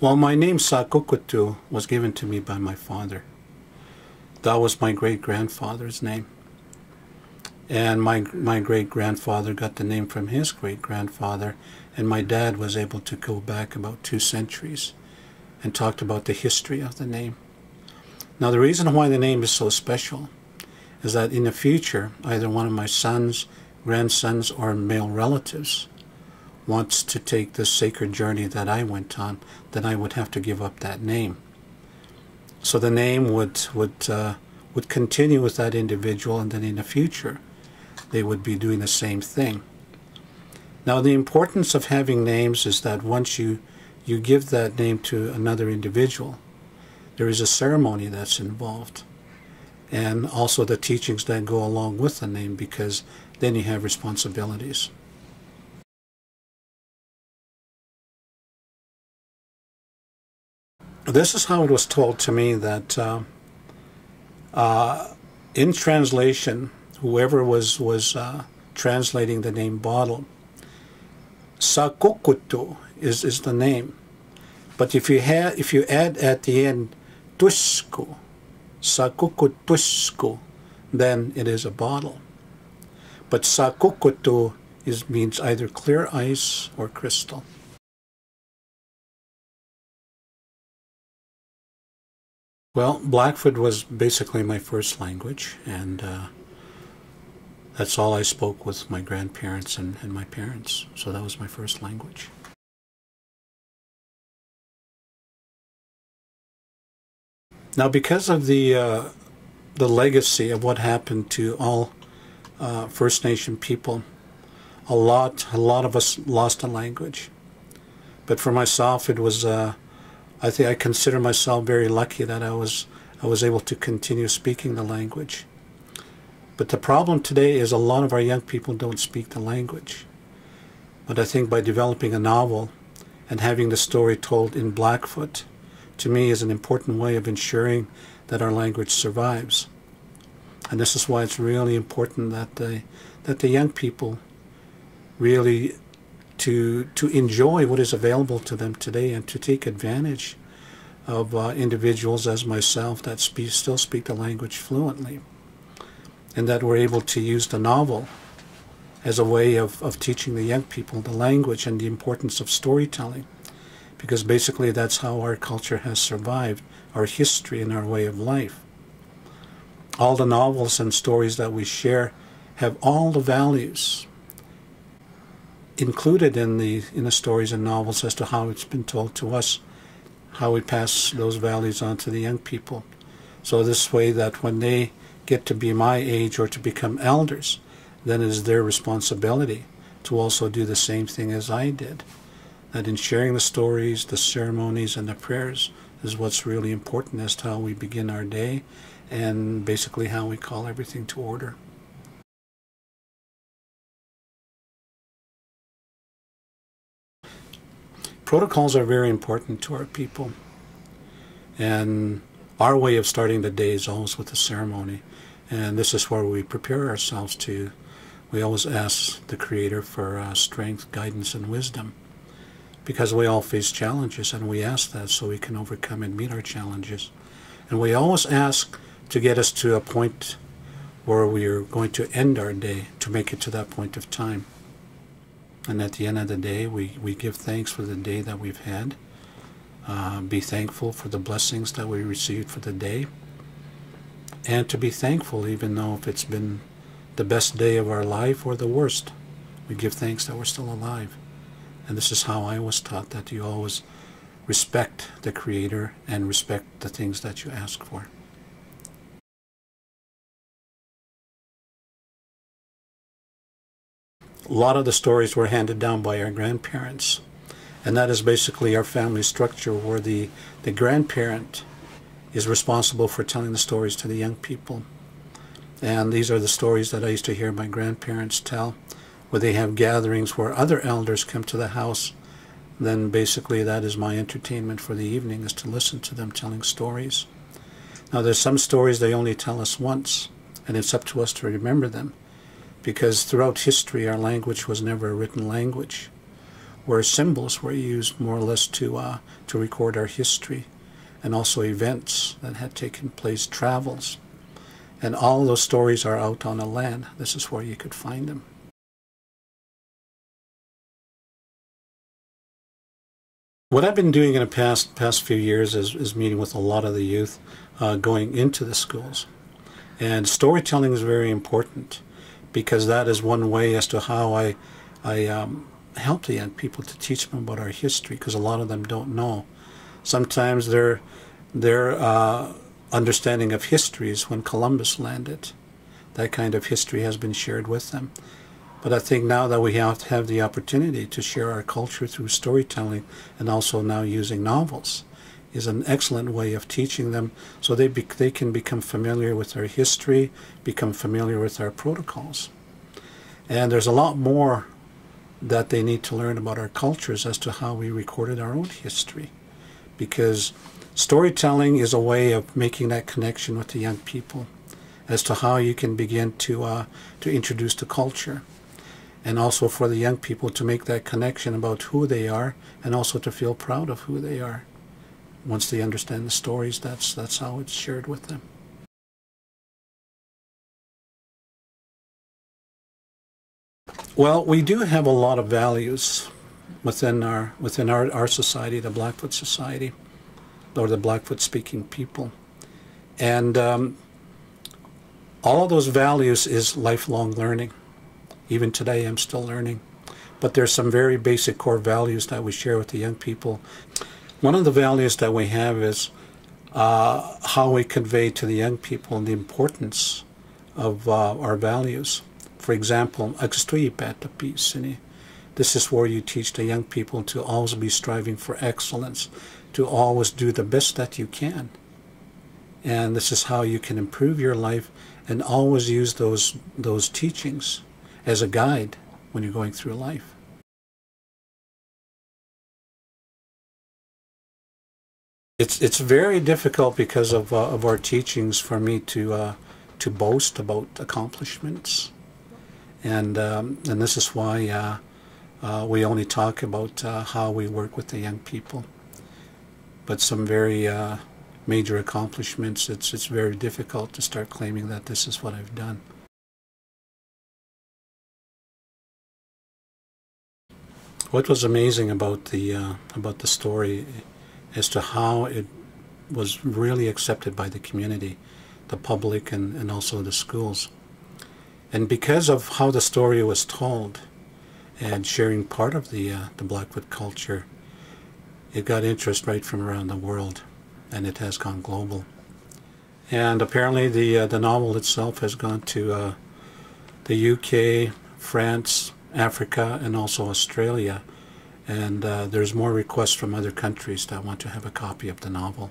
Well, my name Saakokoto was given to me by my father. That was my great-grandfather's name. And my, my great-grandfather got the name from his great-grandfather, and my dad was able to go back about two centuries and talked about the history of the name. Now, the reason why the name is so special is that in the future, either one of my sons, grandsons, or male relatives wants to take this sacred journey that I went on, then I would have to give up that name. So the name would would uh, would continue with that individual, and then in the future, they would be doing the same thing. Now, the importance of having names is that once you you give that name to another individual, there is a ceremony that's involved, and also the teachings that go along with the name, because then you have responsibilities. This is how it was told to me that uh, uh, in translation, whoever was was uh, translating the name bottle, Saakokoto is is the name, but if you have if you add at the end tusku, Sakokutusko, then it is a bottle. But Saakokoto is means either clear ice or crystal. Well, Blackfoot was basically my first language, and uh, that's all I spoke with my grandparents and, and my parents. So that was my first language. Now, because of the uh, the legacy of what happened to all uh, First Nation people, a lot a lot of us lost a language. But for myself, it was uh, I think I consider myself very lucky that I was I was able to continue speaking the language. But the problem today is a lot of our young people don't speak the language. But I think by developing a novel and having the story told in Blackfoot, to me is an important way of ensuring that our language survives. And this is why it's really important that the, that the young people really to to enjoy what is available to them today and to take advantage of uh, individuals as myself that speak, still speak the language fluently and that we're able to use the novel as a way of, of teaching the young people the language and the importance of storytelling because basically that's how our culture has survived, our history and our way of life. All the novels and stories that we share have all the values included in the in the stories and novels as to how it's been told to us, how we pass those values on to the young people. So this way that when they get to be my age or to become elders, then it is their responsibility to also do the same thing as I did. That in sharing the stories, the ceremonies, and the prayers is what's really important as to how we begin our day and basically how we call everything to order. Protocols are very important to our people. And our way of starting the day is always with a ceremony. And this is where we prepare ourselves to. We always ask the Creator for uh, strength, guidance, and wisdom. Because we all face challenges, and we ask that so we can overcome and meet our challenges. And we always ask to get us to a point where we are going to end our day, to make it to that point of time. And at the end of the day, we, we give thanks for the day that we've had. Uh, be thankful for the blessings that we received for the day. And to be thankful, even though if it's been the best day of our life or the worst, we give thanks that we're still alive. And this is how I was taught that you always respect the Creator and respect the things that you ask for. A lot of the stories were handed down by our grandparents. And that is basically our family structure where the, the grandparent is responsible for telling the stories to the young people. And these are the stories that I used to hear my grandparents tell, where they have gatherings where other elders come to the house. Then basically that is my entertainment for the evening, is to listen to them telling stories. Now there's some stories they only tell us once, and it's up to us to remember them because throughout history our language was never a written language. where symbols were used more or less to uh, to record our history, and also events that had taken place, travels, and all those stories are out on the land. This is where you could find them. What I've been doing in the past past few years is, is meeting with a lot of the youth, uh, going into the schools, and storytelling is very important because that is one way as to how I I um, help the young people to teach them about our history because a lot of them don't know. Sometimes their their uh, understanding of history is when Columbus landed. That kind of history has been shared with them. But I think now that we have to have the opportunity to share our culture through storytelling and also now using novels is an excellent way of teaching them so they, be, they can become familiar with our history, become familiar with our protocols. And there's a lot more that they need to learn about our cultures as to how we recorded our own history. Because storytelling is a way of making that connection with the young people as to how you can begin to, uh, to introduce the culture and also for the young people to make that connection about who they are and also to feel proud of who they are. Once they understand the stories, that's, that's how it's shared with them. Well, we do have a lot of values within our within our, our society, the Blackfoot Society, or the Blackfoot speaking people. And um, all of those values is lifelong learning. Even today, I'm still learning. But there's some very basic core values that we share with the young people. One of the values that we have is uh, how we convey to the young people the importance of uh, our values. For example, this is where you teach the young people to always be striving for excellence, to always do the best that you can. And this is how you can improve your life and always use those, those teachings as a guide when you're going through life. It's it's very difficult because of uh, of our teachings for me to uh, to boast about accomplishments, and um, and this is why uh, uh we only talk about uh, how we work with the young people. But some very uh, major accomplishments, it's it's very difficult to start claiming that this is what I've done. What was amazing about the about the story as to how it was really accepted by the community, the public, and, and also the schools. And because of how the story was told and sharing part of the, uh, the Blackfoot culture, it got interest right from around the world, and it has gone global. And apparently the, uh, the novel itself has gone to uh, the UK, France, Africa, and also Australia. And uh, there's more requests from other countries that want to have a copy of the novel.